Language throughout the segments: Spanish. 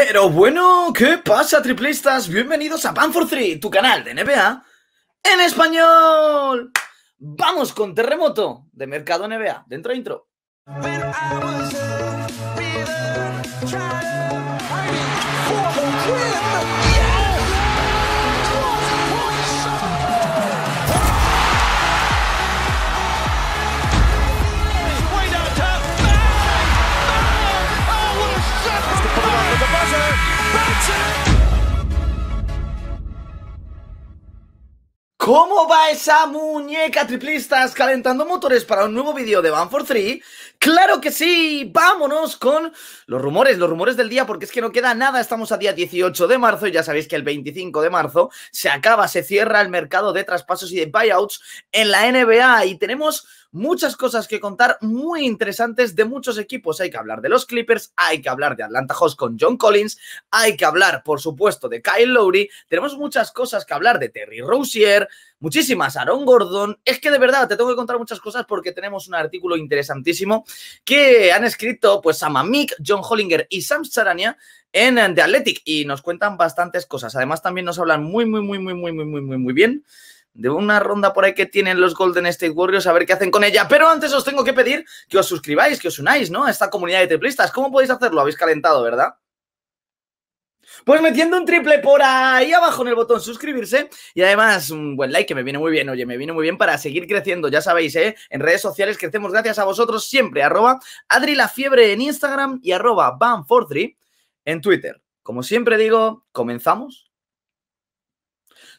Pero bueno, ¿qué pasa, triplistas? Bienvenidos a Pan for Three, tu canal de NBA en español. Vamos con terremoto de mercado NBA. Dentro intro. ¿Cómo va esa muñeca triplistas calentando motores para un nuevo vídeo de Van for 3? ¡Claro que sí! ¡Vámonos con los rumores, los rumores del día! Porque es que no queda nada, estamos a día 18 de marzo y ya sabéis que el 25 de marzo se acaba, se cierra el mercado de traspasos y de buyouts en la NBA y tenemos muchas cosas que contar muy interesantes de muchos equipos. Hay que hablar de los Clippers, hay que hablar de Atlanta Hawks con John Collins, hay que hablar, por supuesto, de Kyle Lowry. Tenemos muchas cosas que hablar de Terry Rozier, muchísimas, Aaron Gordon. Es que de verdad te tengo que contar muchas cosas porque tenemos un artículo interesantísimo que han escrito pues Sam John Hollinger y Sam Sarania en The Athletic y nos cuentan bastantes cosas. Además también nos hablan muy, muy, muy, muy, muy, muy, muy, muy, muy bien de una ronda por ahí que tienen los Golden State Warriors, a ver qué hacen con ella. Pero antes os tengo que pedir que os suscribáis, que os unáis, ¿no? A esta comunidad de triplistas. ¿Cómo podéis hacerlo? Habéis calentado, ¿verdad? Pues metiendo un triple por ahí abajo en el botón suscribirse y además un buen like que me viene muy bien, oye, me viene muy bien para seguir creciendo, ya sabéis, ¿eh? En redes sociales crecemos gracias a vosotros siempre, arroba Adri la Fiebre en Instagram y arroba Ban43 en Twitter. Como siempre digo, comenzamos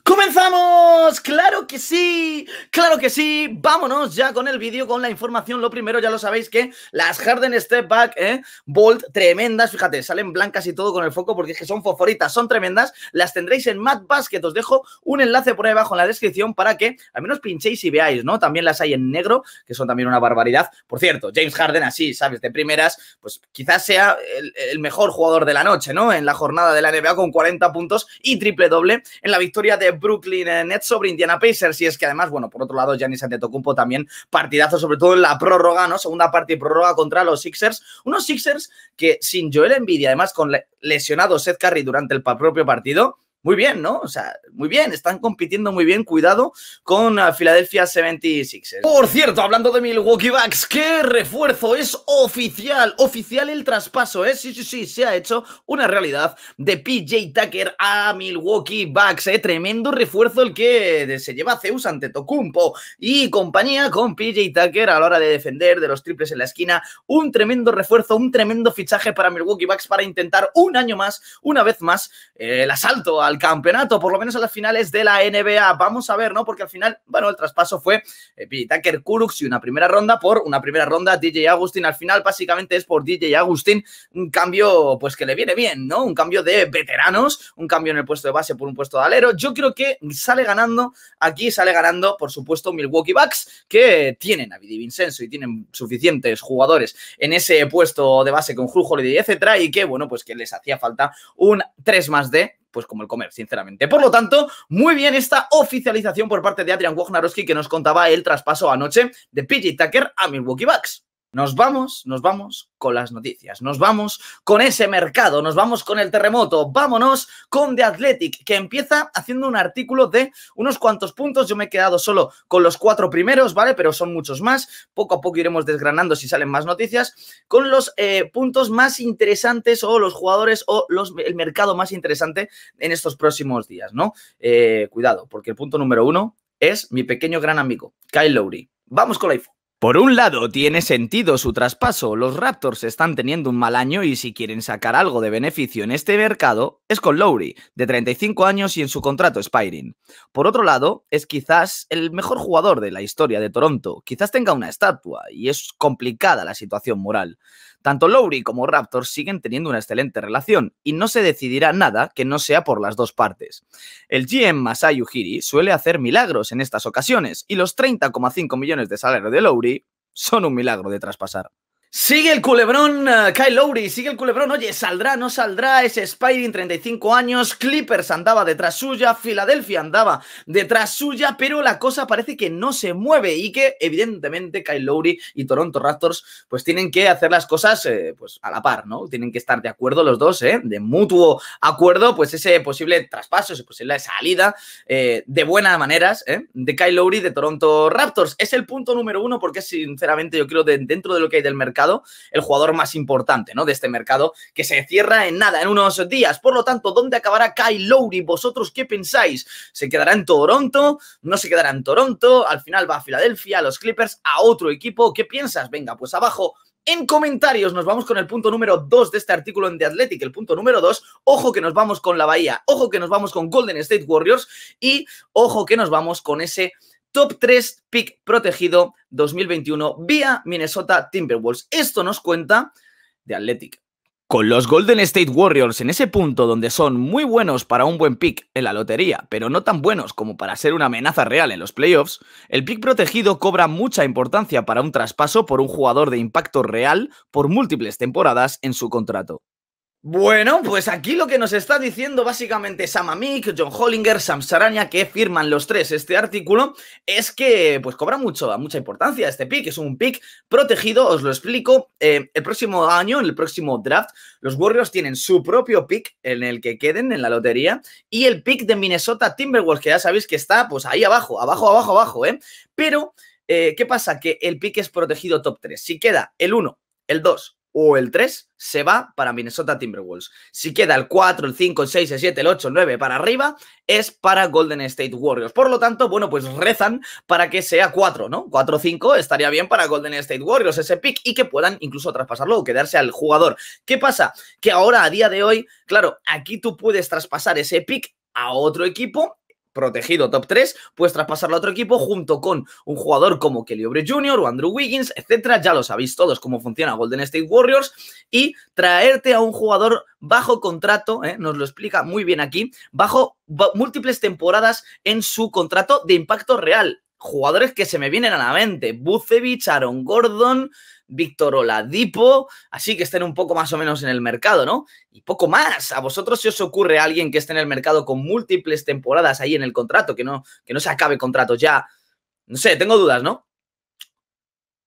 ¡Comenzamos! ¡Claro que sí! ¡Claro que sí! Vámonos ya con el vídeo, con la información. Lo primero, ya lo sabéis que las Harden Step Back, ¿eh? Bolt, tremendas. Fíjate, salen blancas y todo con el foco porque es que son fosforitas, son tremendas. Las tendréis en Mad Basket. Os dejo un enlace por ahí abajo en la descripción para que al menos pinchéis y veáis, ¿no? También las hay en negro, que son también una barbaridad. Por cierto, James Harden, así, ¿sabes? De primeras, pues quizás sea el, el mejor jugador de la noche, ¿no? En la jornada de la NBA con 40 puntos y triple doble en la victoria de Brooklyn Nets sobre Indiana Pacers. Y es que además, bueno, por otro lado, Giannis Antetokounmpo también partidazo, sobre todo en la prórroga, ¿no? Segunda parte y prórroga contra los Sixers. Unos Sixers que sin Joel Embiid, además con lesionado Seth Curry durante el propio partido, muy bien, ¿no? O sea, muy bien, están compitiendo muy bien, cuidado con uh, Philadelphia 76ers. Por cierto, hablando de Milwaukee Bucks, ¿qué refuerzo? Es oficial, oficial el traspaso, ¿eh? Sí, sí, sí, se ha hecho una realidad de PJ Tucker a Milwaukee Bucks, ¿eh? Tremendo refuerzo el que se lleva Zeus ante Tocumpo y compañía con PJ Tucker a la hora de defender de los triples en la esquina. Un tremendo refuerzo, un tremendo fichaje para Milwaukee Bucks para intentar un año más, una vez más, el asalto a al campeonato, por lo menos a las finales de la NBA. Vamos a ver, ¿no? Porque al final, bueno, el traspaso fue eh, Tucker Kurux y una primera ronda por una primera ronda DJ Agustín. Al final, básicamente es por DJ Agustín un cambio, pues que le viene bien, ¿no? Un cambio de veteranos, un cambio en el puesto de base por un puesto de alero. Yo creo que sale ganando aquí, sale ganando, por supuesto, Milwaukee Bucks, que tienen a Vidi Vincenzo y tienen suficientes jugadores en ese puesto de base con Hulk Holiday, etcétera, y que, bueno, pues que les hacía falta un 3 más D pues como el comer, sinceramente. Por lo tanto, muy bien esta oficialización por parte de Adrian Wojnarowski que nos contaba el traspaso anoche de PJ Tucker a Milwaukee Bucks. Nos vamos, nos vamos con las noticias, nos vamos con ese mercado, nos vamos con el terremoto, vámonos con The Athletic, que empieza haciendo un artículo de unos cuantos puntos. Yo me he quedado solo con los cuatro primeros, ¿vale? Pero son muchos más. Poco a poco iremos desgranando si salen más noticias, con los eh, puntos más interesantes o los jugadores o los, el mercado más interesante en estos próximos días, ¿no? Eh, cuidado, porque el punto número uno es mi pequeño gran amigo, Kyle Lowry. Vamos con la iPhone. Por un lado, tiene sentido su traspaso. Los Raptors están teniendo un mal año y si quieren sacar algo de beneficio en este mercado, es con Lowry, de 35 años y en su contrato expiring. Por otro lado, es quizás el mejor jugador de la historia de Toronto. Quizás tenga una estatua y es complicada la situación moral. Tanto Lowry como Raptors siguen teniendo una excelente relación y no se decidirá nada que no sea por las dos partes. El GM Masai Ujiri suele hacer milagros en estas ocasiones y los 30,5 millones de salario de Lowry son un milagro de traspasar. Sigue el culebrón uh, Kyle Lowry, sigue el culebrón, oye, ¿saldrá, no saldrá? Ese Spidey, 35 años, Clippers andaba detrás suya, Filadelfia andaba detrás suya, pero la cosa parece que no se mueve y que evidentemente Kyle Lowry y Toronto Raptors pues tienen que hacer las cosas eh, pues a la par, ¿no? Tienen que estar de acuerdo los dos, ¿eh? De mutuo acuerdo, pues ese posible traspaso, esa posible salida eh, de buenas maneras, ¿eh? De Kyle Lowry de Toronto Raptors. Es el punto número uno porque sinceramente yo creo que dentro de lo que hay del mercado el jugador más importante ¿no? de este mercado, que se cierra en nada, en unos días. Por lo tanto, ¿dónde acabará Kyle Lowry? ¿Vosotros qué pensáis? ¿Se quedará en Toronto? ¿No se quedará en Toronto? Al final va a Filadelfia, a los Clippers, a otro equipo. ¿Qué piensas? Venga, pues abajo en comentarios nos vamos con el punto número 2 de este artículo en The Athletic. El punto número 2, ojo que nos vamos con la Bahía, ojo que nos vamos con Golden State Warriors y ojo que nos vamos con ese Top 3 pick protegido 2021 vía Minnesota Timberwolves. Esto nos cuenta de Athletic. Con los Golden State Warriors en ese punto donde son muy buenos para un buen pick en la lotería, pero no tan buenos como para ser una amenaza real en los playoffs, el pick protegido cobra mucha importancia para un traspaso por un jugador de impacto real por múltiples temporadas en su contrato. Bueno, pues aquí lo que nos está diciendo básicamente Sam Amick, John Hollinger, Sam Sarania, que firman los tres este artículo, es que pues cobra mucho, mucha importancia este pick, es un pick protegido, os lo explico, eh, el próximo año, en el próximo draft, los Warriors tienen su propio pick en el que queden en la lotería y el pick de Minnesota Timberwolves, que ya sabéis que está pues ahí abajo, abajo, abajo, abajo, ¿eh? Pero, eh, ¿qué pasa? Que el pick es protegido top 3, si queda el 1, el 2 o el 3 se va para Minnesota Timberwolves. Si queda el 4, el 5, el 6, el 7, el 8, el 9 para arriba, es para Golden State Warriors. Por lo tanto, bueno, pues rezan para que sea 4, ¿no? 4 o 5 estaría bien para Golden State Warriors ese pick y que puedan incluso traspasarlo o quedarse al jugador. ¿Qué pasa? Que ahora, a día de hoy, claro, aquí tú puedes traspasar ese pick a otro equipo protegido top 3, puedes traspasarlo a otro equipo junto con un jugador como Kelly Oubre Jr. o Andrew Wiggins, etcétera. Ya lo sabéis todos cómo funciona Golden State Warriors y traerte a un jugador bajo contrato, ¿eh? nos lo explica muy bien aquí, bajo múltiples temporadas en su contrato de impacto real. Jugadores que se me vienen a la mente, Bucevic, Aaron Gordon, Víctor Oladipo, así que estén un poco más o menos en el mercado, ¿no? Y poco más. ¿A vosotros si os ocurre alguien que esté en el mercado con múltiples temporadas ahí en el contrato, que no, que no se acabe contrato ya? No sé, tengo dudas, ¿no?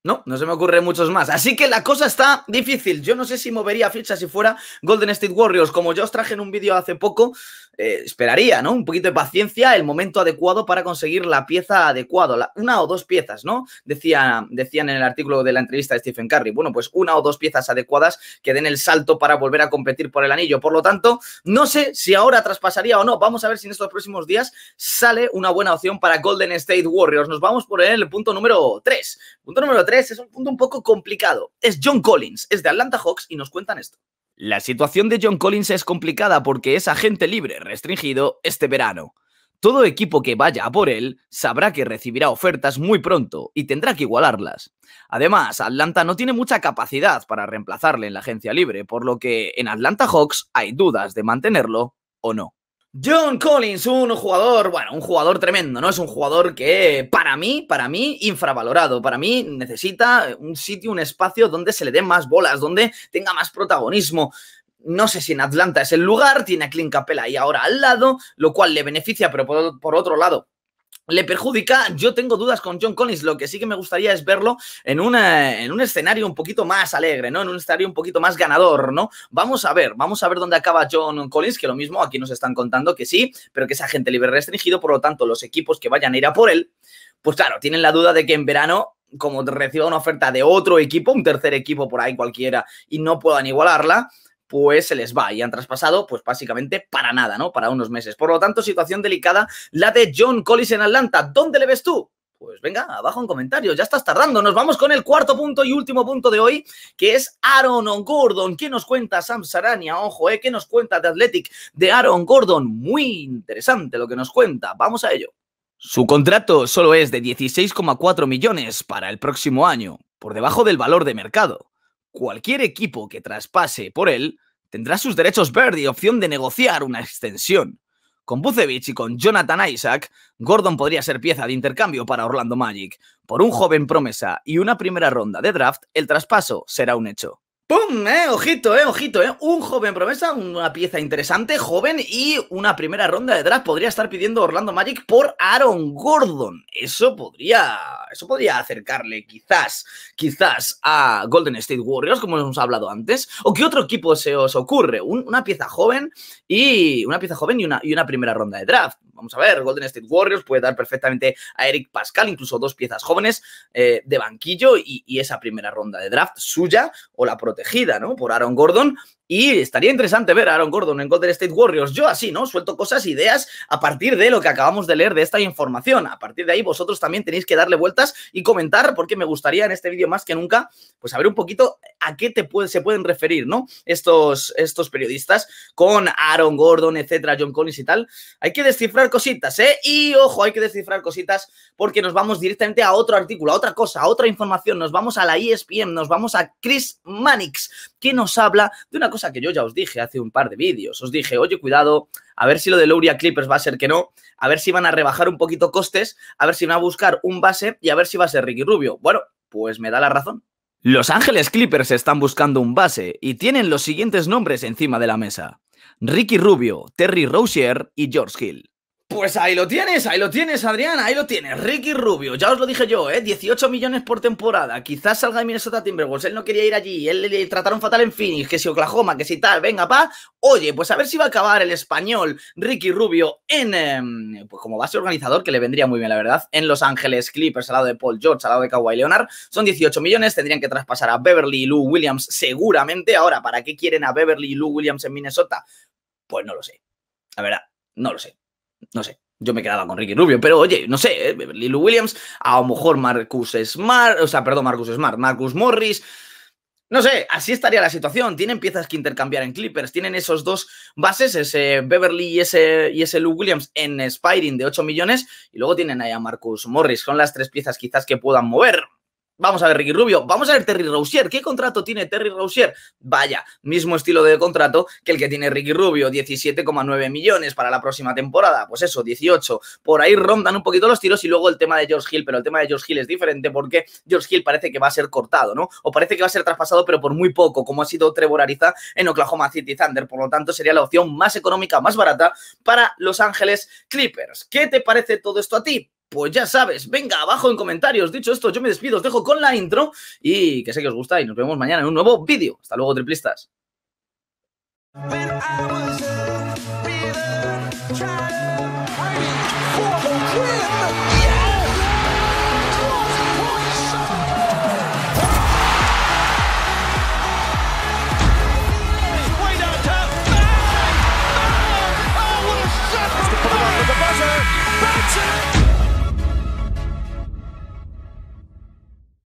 No, no se me ocurre muchos más. Así que la cosa está difícil. Yo no sé si movería fichas si fuera Golden State Warriors. Como yo os traje en un vídeo hace poco, eh, esperaría, ¿no? Un poquito de paciencia, el momento adecuado para conseguir la pieza adecuada, una o dos piezas, ¿no? Decía, decían en el artículo de la entrevista de Stephen Curry. Bueno, pues una o dos piezas adecuadas que den el salto para volver a competir por el anillo. Por lo tanto, no sé si ahora traspasaría o no. Vamos a ver si en estos próximos días sale una buena opción para Golden State Warriors. Nos vamos por el punto número 3. Punto número 3 es un punto un poco complicado. Es John Collins, es de Atlanta Hawks y nos cuentan esto. La situación de John Collins es complicada porque es agente libre restringido este verano. Todo equipo que vaya a por él sabrá que recibirá ofertas muy pronto y tendrá que igualarlas. Además, Atlanta no tiene mucha capacidad para reemplazarle en la agencia libre, por lo que en Atlanta Hawks hay dudas de mantenerlo o no. John Collins, un jugador, bueno, un jugador tremendo, ¿no? Es un jugador que para mí, para mí, infravalorado. Para mí necesita un sitio, un espacio donde se le den más bolas, donde tenga más protagonismo. No sé si en Atlanta es el lugar, tiene a Clint Capella ahí ahora al lado, lo cual le beneficia, pero por, por otro lado, le perjudica. Yo tengo dudas con John Collins. Lo que sí que me gustaría es verlo en, en un escenario un poquito más alegre, ¿no? En un escenario un poquito más ganador, ¿no? Vamos a ver, vamos a ver dónde acaba John Collins, que lo mismo aquí nos están contando que sí, pero que es agente libre restringido, por lo tanto, los equipos que vayan a ir a por él, pues claro, tienen la duda de que en verano como reciba una oferta de otro equipo, un tercer equipo por ahí cualquiera, y no puedan igualarla, pues se les va y han traspasado, pues básicamente para nada, ¿no? Para unos meses. Por lo tanto, situación delicada la de John Collins en Atlanta. ¿Dónde le ves tú? Pues venga, abajo en comentarios, ya estás tardando. Nos vamos con el cuarto punto y último punto de hoy, que es Aaron Gordon. ¿Qué nos cuenta Sam Sarania? Ojo, ¿eh? ¿Qué nos cuenta de Athletic de Aaron Gordon? Muy interesante lo que nos cuenta. Vamos a ello. Su contrato solo es de 16,4 millones para el próximo año, por debajo del valor de mercado cualquier equipo que traspase por él tendrá sus derechos verde y opción de negociar una extensión. Con Bucevic y con Jonathan Isaac, Gordon podría ser pieza de intercambio para Orlando Magic. Por un joven promesa y una primera ronda de draft, el traspaso será un hecho. ¡Pum! Eh, ojito, eh, ojito, eh. Un joven promesa, una pieza interesante, joven y una primera ronda de draft podría estar pidiendo Orlando Magic por Aaron Gordon. Eso podría, eso podría acercarle quizás, quizás a Golden State Warriors, como hemos hablado antes. ¿O qué otro equipo se os ocurre? una pieza joven y una pieza joven y una, primera ronda de draft. Vamos a ver, Golden State Warriors puede dar perfectamente a Eric Pascal, incluso dos piezas jóvenes eh, de banquillo y, y, esa primera ronda de draft suya o la Por Aaron Gordon y estaría interesante ver a Aaron Gordon en Golden State Warriors. Yo así, ¿no? Suelto cosas, ideas a partir de lo que acabamos de leer de esta información. A partir de ahí vosotros también tenéis que darle vueltas y comentar porque me gustaría en este vídeo más que nunca pues saber un poquito a qué te puede, se pueden referir, ¿no? Estos, estos periodistas con Aaron Gordon, etcétera, John Collins y tal. Hay que descifrar cositas, ¿eh? Y ojo, hay que descifrar cositas porque nos vamos directamente a otro artículo, a otra cosa, a otra información. Nos vamos a la ESPN, nos vamos a Chris Que nos habla de una cosa que yo ya os dije hace un par de vídeos. Os dije, oye, cuidado, a ver si lo de Luria Clippers va a ser que no, a ver si van a rebajar un poquito costes, a ver si van a buscar un base y a ver si va a ser Ricky Rubio. Bueno, pues me da la razón. Los Ángeles Clippers están buscando un base y tienen los siguientes nombres encima de la mesa. Ricky Rubio, Terry Rozier y George Hill. Pues ahí lo tienes, ahí lo tienes, Adrián, ahí lo tienes. Ricky Rubio, ya os lo dije yo, ¿eh? 18 millones por temporada. Quizás salga de Minnesota Timberwolves. Él no quería ir allí, él le trataron fatal en Phoenix, que si Oklahoma, que si tal, venga, pa. Oye, pues a ver si va a acabar el español Ricky Rubio en, em, pues como base organizador, que le vendría muy bien, la verdad, en Los Ángeles Clippers, al lado de Paul George, al lado de Kawhi Leonard. Son 18 millones, tendrían que traspasar a Beverly y Lou Williams seguramente. Ahora, ¿para qué quieren a Beverly y Lou Williams en Minnesota? Pues no lo sé. La verdad, no lo sé. No sé. Yo me quedaba con Ricky Rubio, pero oye, no sé, ¿eh? Lilo Williams, a lo mejor Marcus Smart, o sea, perdón, Marcus Smart, Marcus Morris. No sé, así estaría la situación. Tienen piezas que intercambiar en Clippers. Tienen esos dos bases, ese Beverly y ese, y ese Lou Williams en Spiring de 8 millones. Y luego tienen ahí a Marcus Morris. Son las tres piezas quizás que puedan mover. Vamos a ver Ricky Rubio, vamos a ver Terry Rozier. ¿Qué contrato tiene Terry Rozier? Vaya, mismo estilo de contrato que el que tiene Ricky Rubio, 17,9 millones para la próxima temporada. Pues eso, 18. Por ahí rondan un poquito los tiros y luego el tema de George Hill, pero el tema de George Hill es diferente porque George Hill parece que va a ser cortado, ¿no? O parece que va a ser traspasado, pero por muy poco, como ha sido Trevor Ariza en Oklahoma City Thunder. Por lo tanto, sería la opción más económica, más barata para Los Ángeles Clippers. ¿Qué te parece todo esto a ti? Pues ya sabes, venga abajo en comentarios. Dicho esto, yo me despido, os dejo con la intro y que sé que os gusta y nos vemos mañana en un nuevo vídeo. Hasta luego, triplistas.